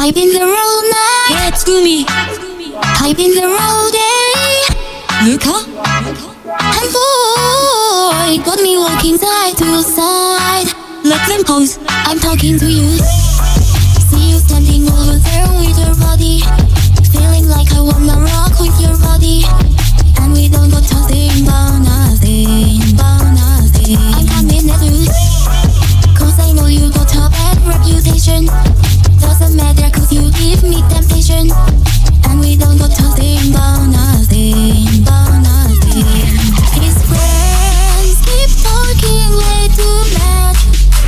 Hype in the road now. Hey, Tsukumi. Hype in the road day. Luka? And boy, got me walking side to side. Let them pose. I'm talking to you. See you standing over there with your body. Feeling like I wanna rock with your body. And we don't go talking about nothing, about nothing. I'm coming at you. Cause I know you got a bad reputation. Doesn't matter give me temptation. And we don't go talking about nothing, about nothing. His friends keep talking way too much.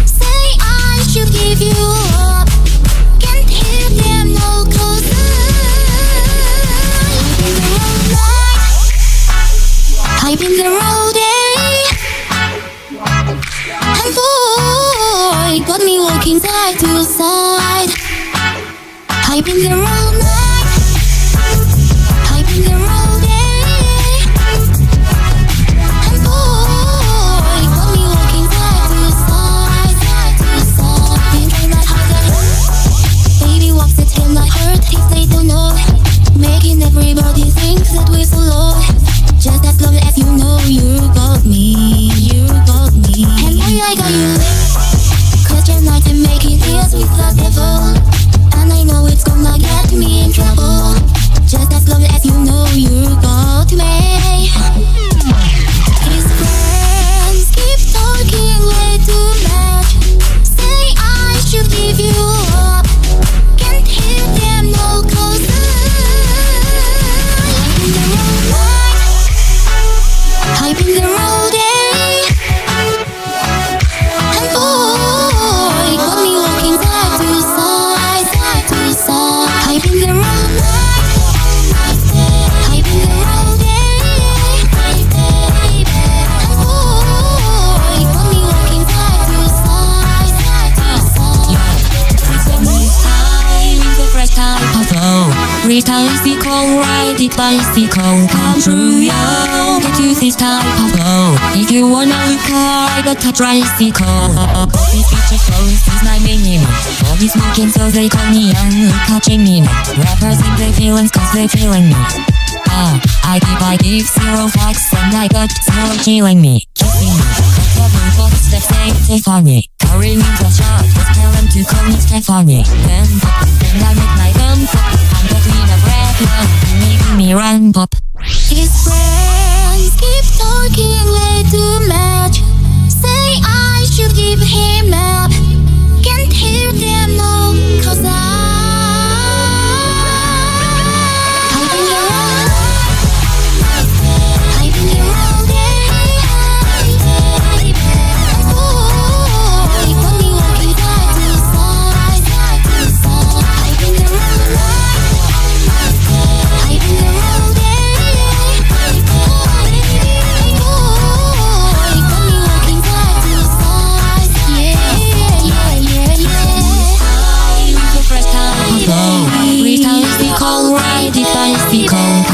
Say I should give you up. Can't hear them no closer. Hype in the road night. Hype in the road, eh? And boy, got me walking side to side. Hype in the night. The eh? And boy, got me walking side side, baby if they don't know. Making everybody think that we're so low. Just as long as you know you got me, you got me. And boy, I got you. Tonight I'm making deals with the devil. Me in trouble. Flow. Bicycle, ride it bicycle, come through, yo. Get to this type of flow. If you wanna look hard, got a tricycle. This feature shows is my minimum. All is smoking, so they call me young Luka Jimmy. Rappers think they feelings, cause they feeling me. Ah, I give, I give zero fucks, and I got zero killing me. Kissing me. The robots that say Stephanie. Carrying the shot, just tell them to call me Stephanie. Then, then I make my queen of rap, now. Making me run pop. His it bicycle,